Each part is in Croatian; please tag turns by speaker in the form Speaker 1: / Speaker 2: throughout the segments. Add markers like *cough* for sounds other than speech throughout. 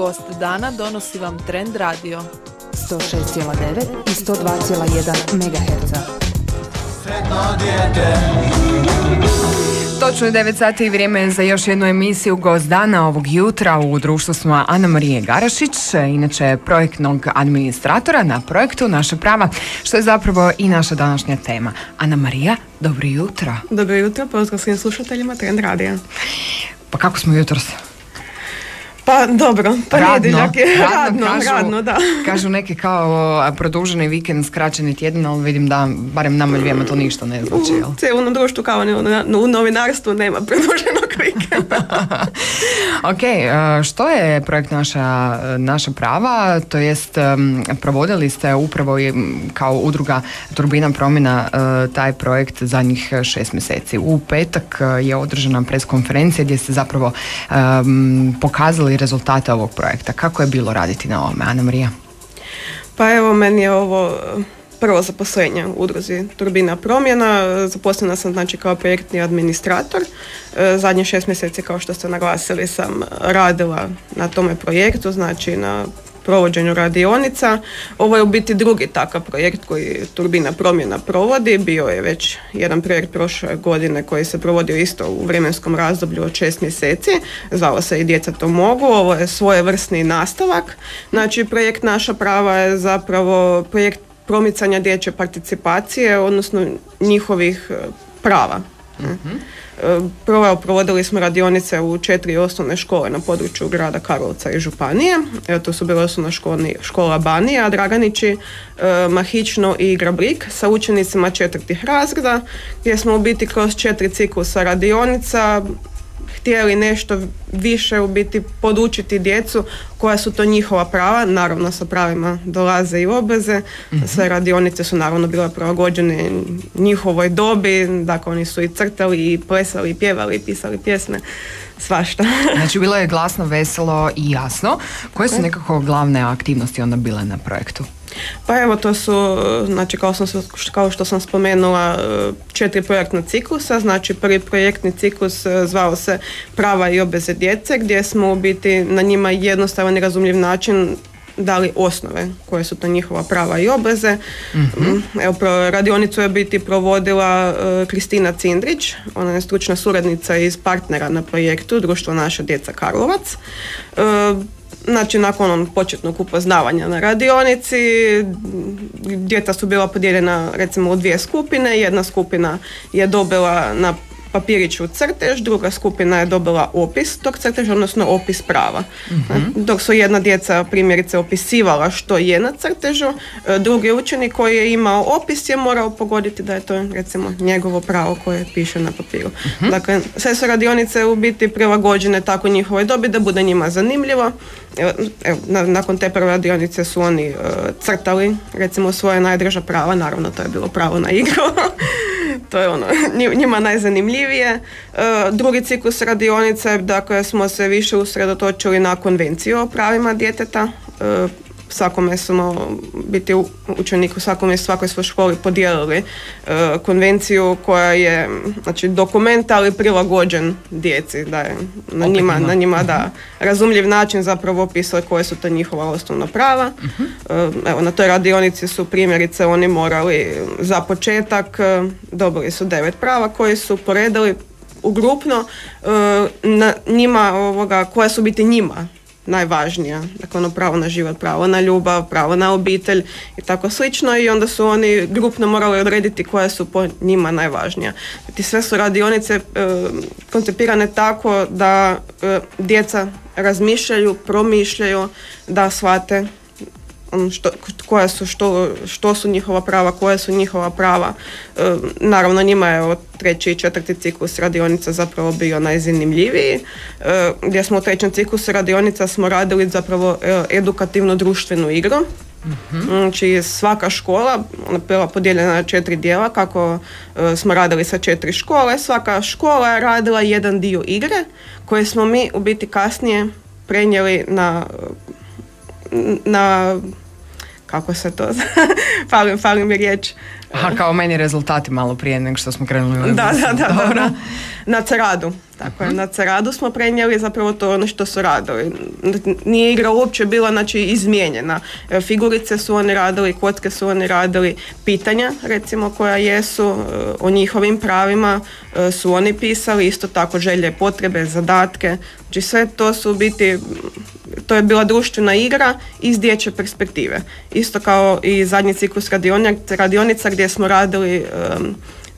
Speaker 1: Gost dana donosi vam Trend Radio.
Speaker 2: 106,9 i 102,1 MHz.
Speaker 3: Točno je 9 sati i vrijeme je za još jednu emisiju Gost dana ovog jutra. U društvu smo Ana Marije Garašić, inače projektnog administratora na projektu Naše prava, što je zapravo i naša današnja tema. Ana Marija, dobro jutro.
Speaker 4: Dobro jutro, pozdrav svim slušateljima Trend Radija.
Speaker 3: Pa kako smo jutros?
Speaker 4: Pa dobro, pa
Speaker 3: radno,
Speaker 4: je
Speaker 3: radno,
Speaker 4: radno,
Speaker 3: kažu,
Speaker 4: radno, da.
Speaker 3: Kažu neki kao produženi vikend, skraćeni tjedan, ali vidim da barem nama dvijema to ništa ne znači, jel?
Speaker 4: U cijelom društvu kao ni u novinarstvu nema produženog vikenda. *laughs*
Speaker 3: ok, e, što je projekt Naša, naša prava, to jest provodili ste upravo kao udruga Turbina promjena e, taj projekt zadnjih šest mjeseci. U petak je održana preskonferencija gdje ste zapravo pokazali rezultate ovog projekta. Kako je bilo raditi na ovome, Ana Marija?
Speaker 4: Pa evo, meni je ovo e, prvo zaposlenje u udruzi Turbina promjena. Zaposlena sam znači kao projektni administrator. E, zadnje šest mjeseci, kao što ste naglasili, sam radila na tome projektu, znači na provođenju radionica. Ovo je u biti drugi takav projekt koji Turbina promjena provodi. Bio je već jedan projekt prošle godine koji se provodio isto u vremenskom razdoblju od šest mjeseci. Zvao se i Djeca to mogu. Ovo je svojevrsni nastavak. Znači projekt Naša prava je zapravo projekt promicanja dječje participacije, odnosno njihovih prava. uh Prvo provodili smo radionice u četiri osnovne škole na području grada Karlovca i Županije. To su bile osnovna škola Banija, Draganići, e, Mahično i Grabrik sa učenicima četvrtih razreda gdje smo u biti kroz četiri ciklusa radionica htjeli nešto više u biti podučiti djecu koja su to njihova prava, naravno sa pravima dolaze i obveze, mm sve radionice su naravno bile prilagođene njihovoj dobi, dakle oni su i crtali i plesali i pjevali i pisali pjesme, svašta. *laughs*
Speaker 3: znači bilo je glasno, veselo i jasno. Koje su nekako glavne aktivnosti onda bile na projektu?
Speaker 4: Pa evo to su, znači kao, sam, kao što sam spomenula, četiri projektna ciklusa. Znači prvi projektni ciklus e, zvao se Prava i obveze djece gdje smo u biti na njima jednostavan i razumljiv način dali osnove koje su to njihova prava i obveze. mm Evo, radionicu je biti provodila e, Kristina Cindrić, ona je stručna suradnica iz partnera na projektu Društvo naša djeca Karlovac. Uh, Znači, nakon početnog upoznavanja na radionici, djeca su bila podijeljena recimo u dvije skupine. Jedna skupina je dobila na papiriću crtež, druga skupina je dobila opis tog crteža, odnosno opis prava. Mhm. Dok su jedna djeca primjerice opisivala što je na crtežu, e, drugi učenik koji je imao opis je morao pogoditi da je to recimo njegovo pravo koje piše na papiru. uh Dakle, sve su radionice u biti prilagođene tako njihovoj dobi da bude njima zanimljivo. Evo, nakon te prve radionice su oni uh, crtali recimo svoje najdraža prava, naravno to je bilo pravo na igru. *laughs* to je ono *laughs* njima najzanimljivije. E, drugi ciklus radionice, dakle smo se više usredotočili na konvenciju o pravima djeteta. E, svakome smo biti učenik u svakome svakoj svoj školi podijelili e, konvenciju koja je znači dokument ali prilagođen djeci da je na njima, na njima da mhm. razumljiv način zapravo opisali koje su to njihova osnovna prava. Uh evo na toj radionici su primjerice oni morali za početak e, dobili su devet prava koji su poredali u grupno na njima ovoga koja su biti njima najvažnija. Dakle, ono pravo na život, pravo na ljubav, pravo na obitelj i tako slično i onda su oni grupno morali odrediti koja su po njima najvažnija. I sve su radionice e, koncipirane tako da e, djeca razmišljaju, promišljaju, da shvate što, koja su, što, što su njihova prava, koja su njihova prava. E, naravno njima je od treći i četvrti ciklus radionica zapravo bio najzanimljiviji, e, gdje smo u trećem ciklusu radionica smo radili zapravo e, edukativnu društvenu igru. uh Znači svaka škola bila podijeljena na četiri dijela kako smo radili sa četiri škole. Svaka škola je radila jedan dio igre koje smo mi u biti kasnije prenijeli na na kako se to falim, *laughs* falim mi riječ
Speaker 3: Aha, kao meni rezultati malo prije nego što smo krenuli
Speaker 4: da, da, da, da, na ceradu Tako je, na ceradu smo prenijeli zapravo to ono što su radili. Nije igra uopće bila znači izmijenjena. E, Figurice su oni radili, kocke su oni radili, pitanja recimo koja jesu e, o njihovim pravima e, su oni pisali, isto tako želje, potrebe, zadatke. Znači sve to su biti, to je bila društvena igra iz dječje perspektive. Isto kao i zadnji ciklus radionica, radionica gdje smo radili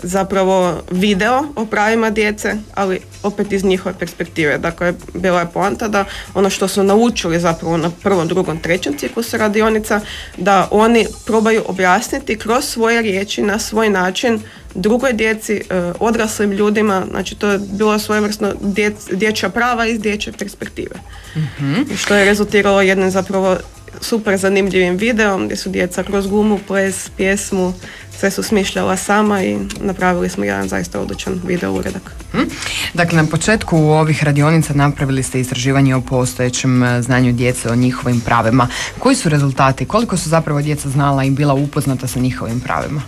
Speaker 4: zapravo video o pravima djece, ali opet iz njihove perspektive. Dakle, bila je poanta da ono što su naučili zapravo na prvom, drugom, trećem ciklusu radionica, da oni probaju objasniti kroz svoje riječi na svoj način drugoj djeci, e, odraslim ljudima, znači to je bilo svojevrsno dječja prava iz dječje perspektive. mm Što je rezultiralo jednim zapravo super zanimljivim videom gdje su djeca kroz gumu, ples, pjesmu, sve su smišljala sama i napravili smo jedan zaista odličan video uredak.
Speaker 3: Hm? Dakle, na početku ovih radionica napravili ste istraživanje o postojećem e, znanju djece o njihovim pravima. Koji su rezultati? Koliko su zapravo djeca znala i bila upoznata sa njihovim pravima?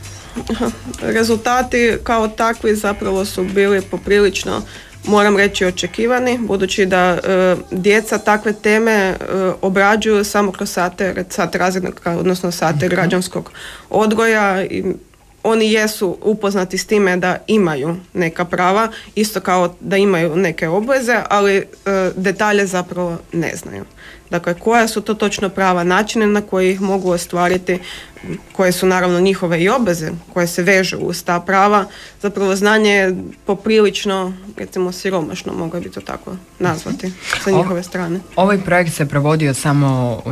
Speaker 4: Rezultati kao takvi zapravo su bili poprilično moram reći očekivani, budući da e, djeca takve teme e, obrađuju samo kroz sate, sate razrednog, odnosno sate građanskog odgoja i oni jesu upoznati s time da imaju neka prava, isto kao da imaju neke obveze, ali e, detalje zapravo ne znaju. Dakle, koja su to točno prava, načine na koji ih mogu ostvariti, koje su naravno njihove i obveze, koje se vežu uz ta prava, zapravo znanje je poprilično, recimo, siromašno, mogu bi to tako nazvati sa njihove strane.
Speaker 3: Ovaj projekt se provodio samo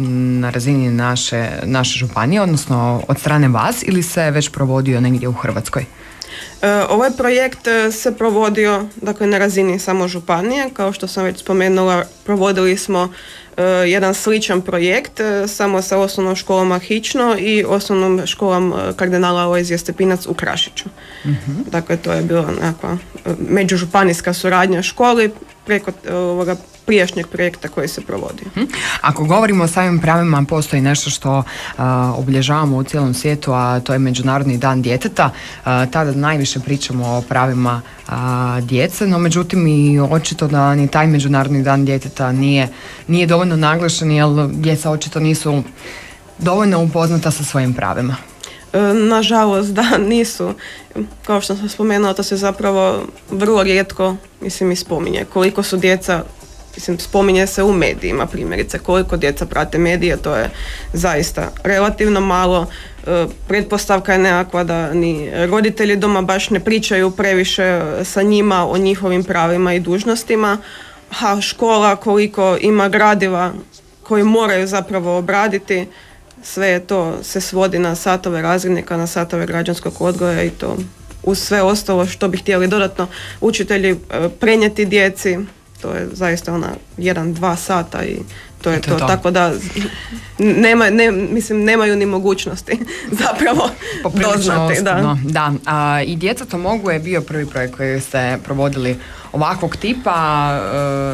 Speaker 3: na razini naše, naše županije, odnosno od strane vas ili se već provodio negdje u Hrvatskoj?
Speaker 4: E, ovaj projekt e, se provodio dakle, na razini samo županije. Kao što sam već spomenula, provodili smo jedan sličan projekt samo sa osnovnom školom Ahično i osnovnom školom kardinala Alojzije Stepinac u Krašiću. uh Dakle, to je bila nekakva međužupanijska suradnja školi preko ovoga prijašnjeg projekta koji se provodi.
Speaker 3: Hm? Ako govorimo o samim pravima, postoji nešto što obilježavamo u cijelom svijetu, a to je Međunarodni dan djeteta. tada najviše pričamo o pravima djece, no međutim i očito da ni taj Međunarodni dan djeteta nije, nije dovoljno naglašen, jer djeca očito nisu dovoljno upoznata sa svojim pravima.
Speaker 4: E, nažalost da *laughs* nisu. Kao što sam spomenula, to se zapravo vrlo rijetko mislim i spominje. Koliko su djeca Mislim, spominje se u medijima primjerice koliko djeca prate medije, to je zaista relativno malo. E, pretpostavka je nekakva da ni roditelji doma baš ne pričaju previše sa njima o njihovim pravima i dužnostima, a škola koliko ima gradiva koji moraju zapravo obraditi, sve to se svodi na satove razrednika, na satove građanskog odgoja i to uz sve ostalo što bi htjeli dodatno učitelji e, prenijeti djeci, to je zaista ona jedan, dva sata i to je to. Tako da nema, ne, mislim, nemaju ni mogućnosti *laughs* zapravo doznati. Da,
Speaker 3: da. A, I djeca to mogu je bio prvi projekt koji ste provodili ovakvog tipa.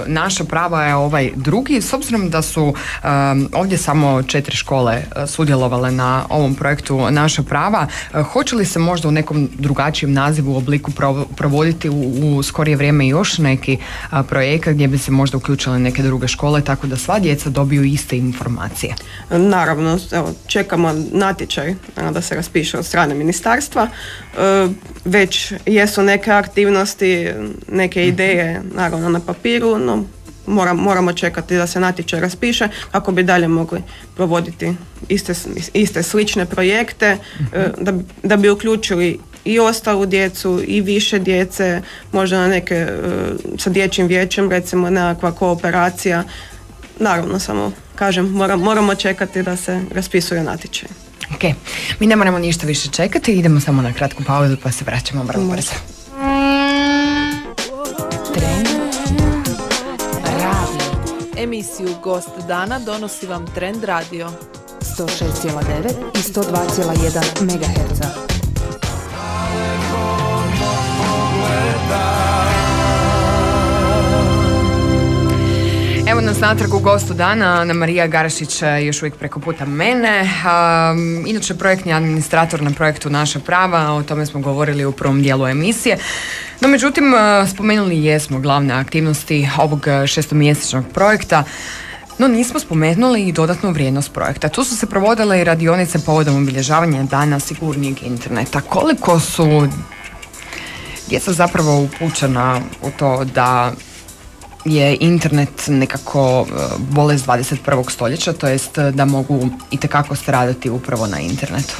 Speaker 3: E, naša prava je ovaj drugi. S obzirom da su e, ovdje samo četiri škole e, sudjelovale na ovom projektu Naša prava, hoće li se možda u nekom drugačijem nazivu obliku provoditi u, u skorije vrijeme još neki projekat gdje bi se možda uključile neke druge škole tako da sva djeca dobiju iste informacije?
Speaker 4: Naravno, evo, čekamo natječaj da se raspiše od strane ministarstva. Već jesu neke aktivnosti, neke ideje naravno na papiru, no moramo čekati da se natječaj raspiše kako bi dalje mogli provoditi iste, iste slične projekte e, da, da bi uključili i ostalu djecu i više djece, možda na neke e, sa dječjim vijećem recimo nekakva kooperacija. Naravno samo kažem moramo čekati da se raspisuje natječaj.
Speaker 3: Ok, mi ne moramo ništa više čekati, idemo samo na kratku pauzu pa se vraćamo vrlo brzo.
Speaker 1: Emisiju Gost dana donosi vam Trend Radio.
Speaker 2: 106,9 i 102,1 MHz.
Speaker 3: Evo nas natrag u gostu dana, Ana Marija Garašić još uvijek preko puta mene. inače, projektni administrator na projektu Naša prava, o tome smo govorili u prvom dijelu emisije. No, međutim, spomenuli jesmo glavne aktivnosti ovog šestomjesečnog projekta. No nismo spomenuli i dodatnu vrijednost projekta. Tu su se provodile i radionice povodom obilježavanja dana sigurnijeg interneta. Koliko su djeca zapravo upućena u to da je internet nekako e, bolest 21. stoljeća, to jest da mogu i tekako stradati upravo na internetu.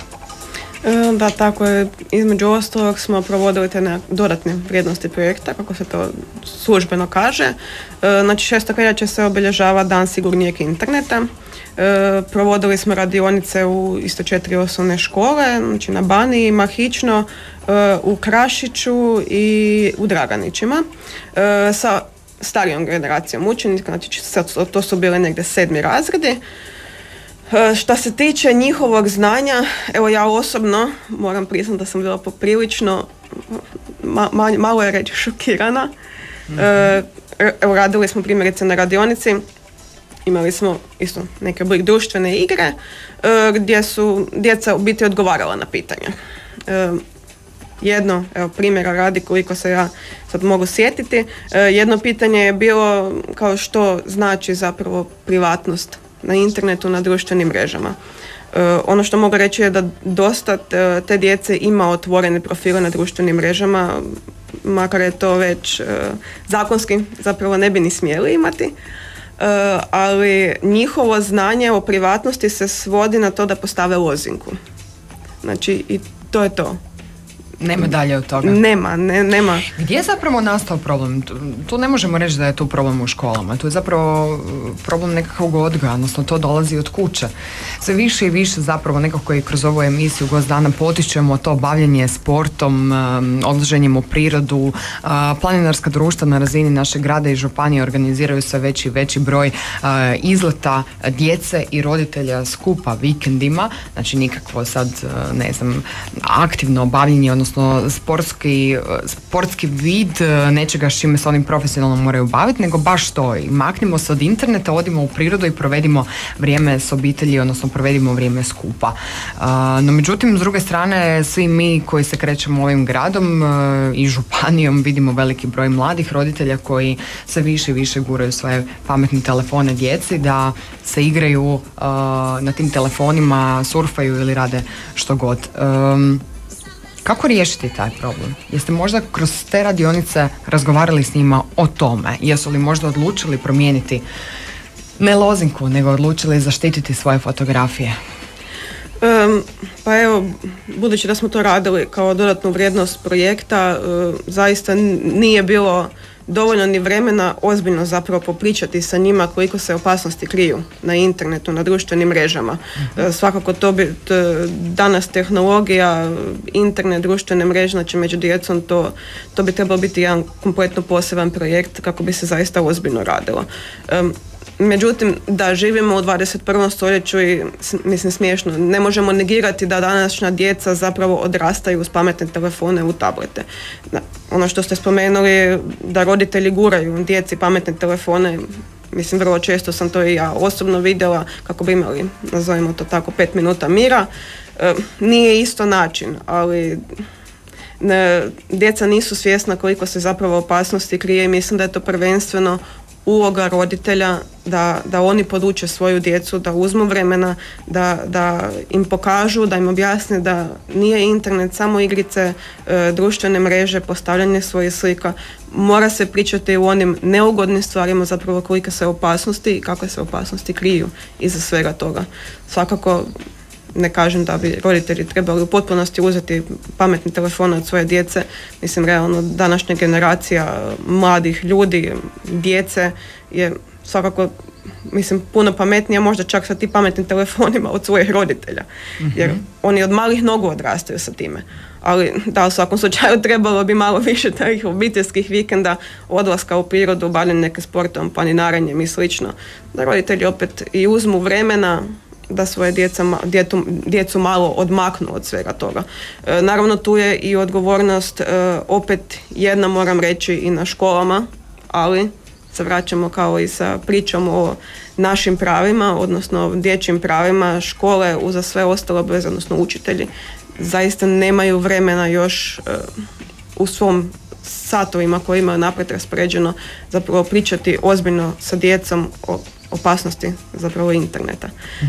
Speaker 4: E, da, tako je. Između ostalog smo provodili te dodatne vrijednosti projekta, kako se to službeno kaže. E, znači, 6. će se obilježava dan sigurnijeg interneta. Provodili smo radionice u isto četiri osnovne škole, znači na Baniji, Mahično, u Krašiću i u Draganićima. Sa starijom generacijom učenika, znači to su bile negdje sedmi razredi. E, što se tiče njihovog znanja, evo ja osobno moram priznati da sam bila poprilično malo je reći šokirana. E, evo radili smo primjerice na radionici, imali smo isto neke oblik društvene igre e, gdje su djeca u biti odgovarala na pitanja jedno, evo primjera radi koliko se ja sad mogu sjetiti, e, jedno pitanje je bilo kao što znači zapravo privatnost na internetu, na društvenim mrežama. E, ono što mogu reći je da dosta te djece ima otvorene profile na društvenim mrežama, makar je to već e, zakonski zapravo ne bi ni smjeli imati, ali njihovo znanje o privatnosti se svodi na to da postave lozinku. Znači i to je to.
Speaker 3: Nema dalje od toga.
Speaker 4: Nema, ne, nema.
Speaker 3: Gdje je zapravo nastao problem? Tu ne možemo reći da je to problem u školama. Tu je zapravo uh, problem nekakvog odgoja, odnosno to dolazi od kuće. Sve više i više zapravo nekako i kroz ovu emisiju Gost dana potičemo to bavljanje sportom, um, odlaženjem u prirodu. Uh, planinarska društva na razini našeg grada i županije organiziraju sve veći i veći broj uh, izleta djece i roditelja skupa vikendima. Znači nikakvo sad, ne znam, aktivno bavljenje, odnosno odnosno sportski, sportski vid e, nečega s čime se oni profesionalno moraju baviti, nego baš to. I maknimo se od interneta, odimo u prirodu i provedimo vrijeme s obitelji, odnosno provedimo vrijeme skupa. E, no međutim, s druge strane, svi mi koji se krećemo ovim gradom e, i županijom vidimo veliki broj mladih roditelja koji sve više i više guraju svoje pametne telefone djeci da se igraju na tim telefonima, surfaju ili rade što god. Kako riješiti taj problem? Jeste možda kroz te radionice razgovarali s njima o tome? Jesu li možda odlučili promijeniti ne lozinku, nego odlučili zaštititi svoje fotografije?
Speaker 4: pa evo, budući da smo to radili kao dodatnu vrijednost projekta, zaista nije bilo dovoljno ni vremena ozbiljno zapravo popričati sa njima koliko se opasnosti kriju na internetu, na društvenim mrežama. Mhm. Svakako to bi danas tehnologija, internet, društvene mreže, znači među djecom to, to bi trebalo biti jedan kompletno poseban projekt kako bi se zaista ozbiljno radilo. Međutim, da živimo u 21. stoljeću i mislim smiješno, ne možemo negirati da današnja djeca zapravo odrastaju uz pametne telefone u tablete. ono što ste spomenuli da roditelji guraju djeci pametne telefone, mislim vrlo često sam to i ja osobno vidjela kako bi imali, nazovimo to tako, pet minuta mira. E, nije isto način, ali ne, djeca nisu svjesna koliko se zapravo opasnosti krije i mislim da je to prvenstveno uloga roditelja da, da oni poduče svoju djecu, da uzmu vremena, da, da im pokažu, da im objasne da nije internet samo igrice, e, društvene mreže, postavljanje svojih slika. Mora se pričati u onim neugodnim stvarima zapravo kolike se opasnosti i kakve se opasnosti kriju iza svega toga. Svakako ne kažem da bi roditelji trebali u potpunosti uzeti pametne telefone od svoje djece. Mislim, realno, današnja generacija mladih ljudi, djece je svakako mislim puno pametnija možda čak sa tim pametnim telefonima od svojih roditelja jer mhm. oni od malih nogu odrastaju sa time ali da u svakom slučaju *laughs* trebalo bi malo više tih obiteljskih vikenda odlaska u prirodu, bavljanje neke sportom, planinarenjem i slično da roditelji opet i uzmu vremena da svoje djeca, djetu, djecu malo odmaknu od svega toga. E, naravno tu je i odgovornost e, opet jedna moram reći i na školama, ali se vraćamo kao i sa pričom o našim pravima, odnosno dječjim pravima, škole uza sve ostale obveze, odnosno učitelji, zaista nemaju vremena još e, u svom satovima koje imaju naprijed raspoređeno zapravo pričati ozbiljno sa djecom o opasnosti zapravo interneta.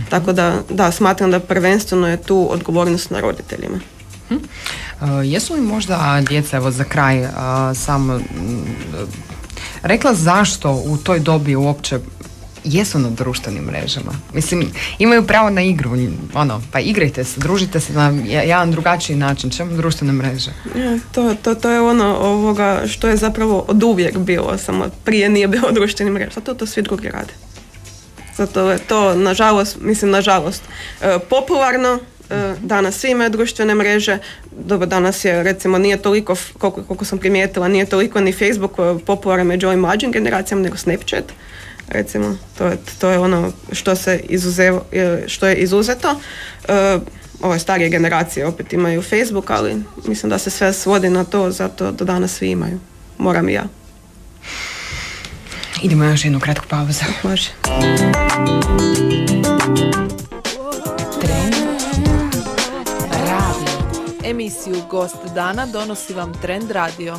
Speaker 4: Tako da, da, smatram da prvenstveno je tu odgovornost na roditeljima.
Speaker 3: Hm? jesu li možda djeca, evo za kraj, samo rekla zašto u toj dobi uopće jesu na društvenim mrežama. Mislim, imaju pravo na igru, ono, pa igrajte se, družite se na jedan drugačiji način. Čemu društvene mreže?
Speaker 4: to, to, to je ono ovoga što je zapravo od uvijek bilo, samo prije nije bilo *laughs* društvenih mreža. Zato to svi drugi rade. Zato je to, nažalost, mislim, nažalost, e, popularno, e, danas svi imaju društvene mreže, dobro danas je recimo nije toliko, koliko, koliko sam primijetila, nije toliko ni Facebook e, popularan među ovim mlađim generacijama nego Snapchat recimo to je, to je ono što se izuzevo, što je izuzeto ove starije generacije opet imaju Facebook ali mislim da se sve svodi na to zato do danas svi imaju moram i ja
Speaker 3: Idemo još jednu kratku pauzu.
Speaker 4: Može.
Speaker 1: Emisiju Gost dana donosi vam Trend Radio.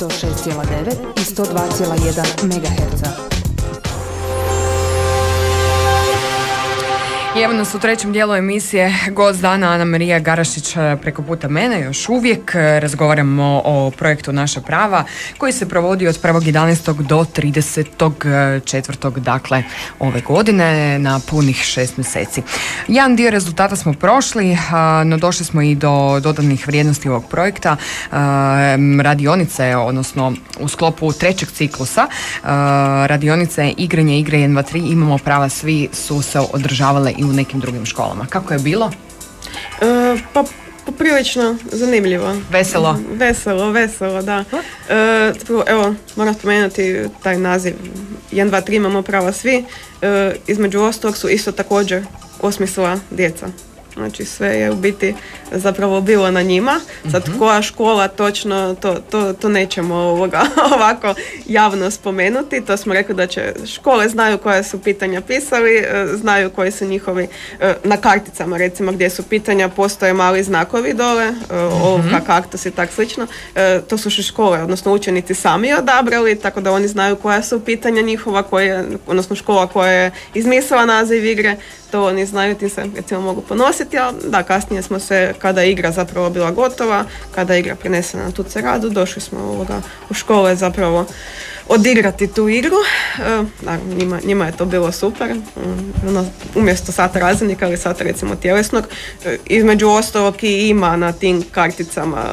Speaker 2: 106,9 i 102,1 MHz.
Speaker 3: I evo nas u trećem dijelu emisije gost dana Ana Marija Garašić e, preko puta mene još uvijek e, razgovaramo o projektu Naša prava koji se provodi od 1.11. do 30.4. dakle ove godine na punih šest mjeseci. Jedan dio rezultata smo prošli, no došli smo i do dodanih vrijednosti ovog projekta radionice, odnosno u sklopu trećeg ciklusa radionice igranje igre 1, 2, 3 imamo prava svi su se održavale i u nekim drugim školama. Kako je bilo?
Speaker 4: E, pa poprilično zanimljivo.
Speaker 3: Veselo?
Speaker 4: Veselo, veselo, da. E, evo, moram spomenuti taj naziv 1, 2, 3 imamo prava svi. E, između ostalog su isto također osmislila djeca. Znači sve je u biti zapravo bilo na njima. Sad mhm. koja škola točno, to, to, to nećemo ovoga, *laughs* ovako javno spomenuti. To smo rekli da će škole znaju koja su pitanja pisali, e, znaju koji su njihovi e, na karticama recimo gdje su pitanja postoje mali znakovi dole, e, olovka, mhm. kaktus i tak slično. To su škole, odnosno učenici sami odabrali, tako da oni znaju koja su pitanja njihova, koje, odnosno škola koja je izmislila naziv igre, to oni znaju, ti se recimo mogu ponositi, ali da, kasnije smo se, kada je igra zapravo bila gotova, kada je igra prenesena na tu radu, došli smo ovoga, u škole zapravo odigrati tu igru. E, da, njima, njima je to bilo super. Mm, ono, umjesto sata razrednika ili sata recimo tjelesnog, e, između ostalog i ima na tim karticama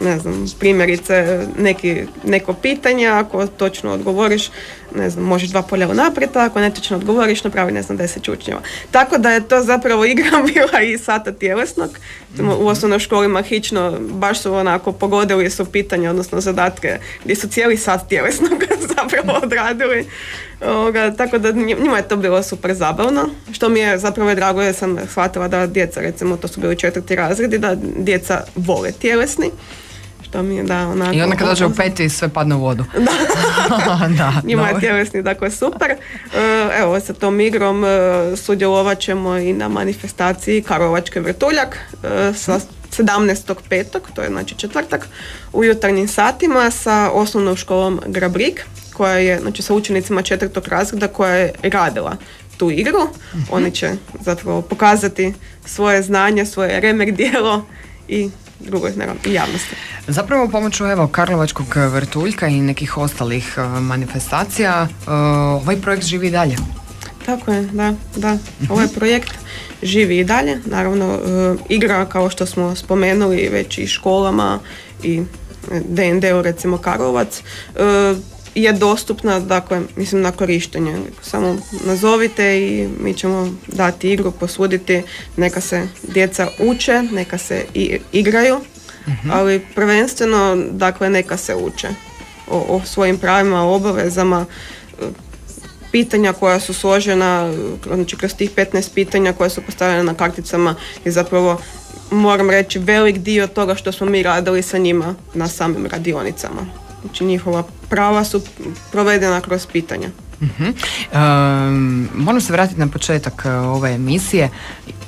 Speaker 4: ne znam, primjerice neki, neko pitanje, ako točno odgovoriš, ne znam, možeš dva polja unaprijed, ako netočno odgovoriš, napravi, ne znam, deset čučnjeva. Tako da je to zapravo igra *laughs* bila i sata tjelesnog. U osnovnoj školi Mahično baš su onako pogodili su pitanja, odnosno zadatke, gdje su cijeli sat tjelesnog *laughs* zapravo odradili. Ovoga, tako da njima je to bilo super zabavno. Što mi je zapravo drago jer sam shvatila da djeca, recimo to su bili četvrti razredi, da djeca vole tjelesni što mi je da onako...
Speaker 3: I onda kad dođe u peti sve padne u vodu. *laughs*
Speaker 4: Da, *laughs* da njima je tjelesni, dakle super. E, evo, sa tom igrom e, sudjelovat ćemo i na manifestaciji Karlovačke vrtuljak e, sa 17.5. to je znači četvrtak, u jutarnjim satima sa osnovnom školom Grabrik, koja je, znači sa učenicima četvrtog razreda koja je radila tu igru. Mhm. Oni će zapravo pokazati svoje znanje, svoje remek dijelo i drugoj javnosti.
Speaker 3: Zapravo pomoću evo Karlovačkog vrtuljka i nekih ostalih uh, manifestacija uh, ovaj projekt živi i dalje.
Speaker 4: Tako je, da, da. Mhm. Ovaj projekt živi i dalje. Naravno, uh, igra kao što smo spomenuli već i školama i DND-u recimo Karlovac je dostupna, dakle, mislim na korištenje. Samo nazovite i mi ćemo dati igru, posuditi, neka se djeca uče, neka se i igraju, mhm. ali prvenstveno, dakle, neka se uče o, o svojim pravima, o obavezama, pitanja koja su složena, znači kroz tih 15 pitanja koja su postavljena na karticama je zapravo moram reći velik dio toga što smo mi radili sa njima na samim radionicama. Znači njihova prava su provedena kroz pitanja.
Speaker 3: uh moram se vratiti na početak e, ove emisije.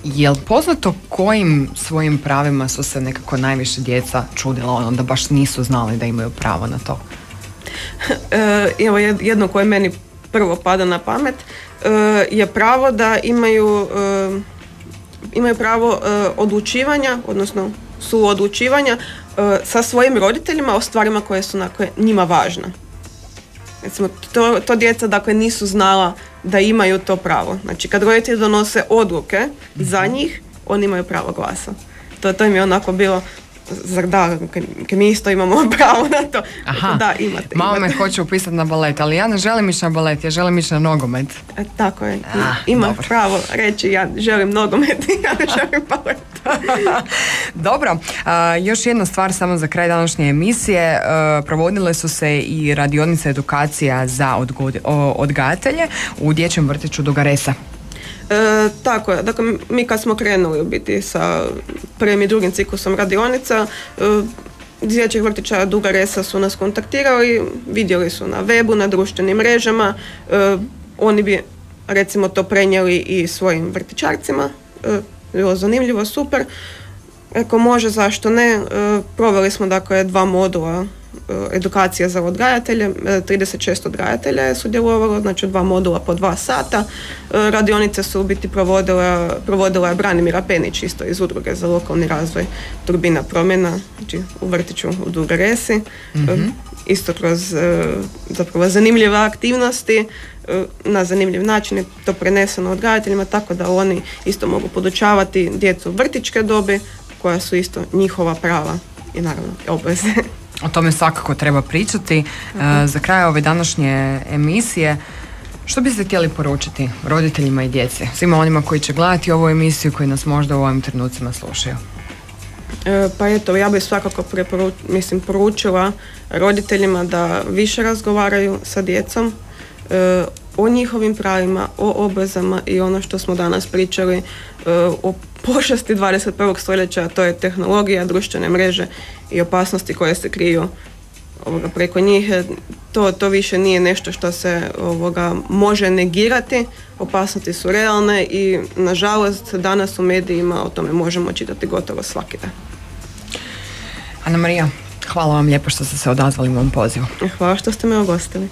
Speaker 3: Je li poznato kojim svojim pravima su se nekako najviše djeca čudila, ono da baš nisu znali da imaju pravo na to? *laughs*
Speaker 4: E, evo jedno koje meni prvo pada na pamet e, je pravo da imaju imaju pravo odlučivanja, odnosno su odlučivanja sa svojim roditeljima o stvarima koje su koje njima važne. Recimo, to, to djeca dakle nisu znala da imaju to pravo. Znači, kad roditelji donose odluke za mhm. njih, oni imaju pravo glasa. To, to im je onako bilo zar da, mi isto imamo *laughs* pravo na to.
Speaker 3: Aha,
Speaker 4: da, imate.
Speaker 3: Mama me hoće upisati na balet, ali ja ne želim ići na balet, ja želim ići na nogomet.
Speaker 4: E, tako je, ah, ima pravo reći ja želim nogomet i *laughs* ja ne želim balet. *laughs*
Speaker 3: dobro, još jedna stvar samo za kraj današnje emisije. Uh, provodile su se i radionice edukacija za odgajatelje u dječjem vrtiću Dugaresa.
Speaker 4: E, tako je, dakle mi kad smo krenuli u biti sa prvim i drugim ciklusom radionica, e, dječjih vrtića Duga Resa su nas kontaktirali, vidjeli su na webu, na društvenim mrežama, e, oni bi recimo to prenijeli i svojim vrtičarcima, e, bilo zanimljivo, super. Eko može, zašto ne, e, proveli smo dakle dva modula E, edukacija za odgajatelje, 36 e, odgajatelja je sudjelovalo, znači dva modula po dva sata. E, radionice su u biti provodila, provodila je Branimira Penić isto iz udruge za lokalni razvoj Turbina promjena, znači u vrtiću u Dugaresi. mm Isto kroz zapravo zanimljive aktivnosti, na zanimljiv način je to preneseno odgajateljima tako da oni isto mogu podučavati djecu vrtičke dobi koja su isto njihova prava i naravno obveze.
Speaker 3: O tome svakako treba pričati. E, za kraj ove današnje emisije, što biste htjeli poručiti roditeljima i djeci, svima onima koji će gledati ovu emisiju, koji nas možda u ovim trenucima slušaju?
Speaker 4: E, pa eto, ja bih svakako mislim, poručila roditeljima da više razgovaraju sa djecom e, o njihovim pravima, o obvezama i ono što smo danas pričali o pošasti 21. stoljeća, to je tehnologija, društvene mreže i opasnosti koje se kriju ovoga, preko njih. To, to više nije nešto što se ovoga, može negirati, opasnosti su realne i nažalost danas u medijima o tome možemo čitati gotovo svaki dan.
Speaker 3: Ana Marija, hvala vam lijepo što ste se odazvali u mom pozivu.
Speaker 4: Hvala što ste me ogostili.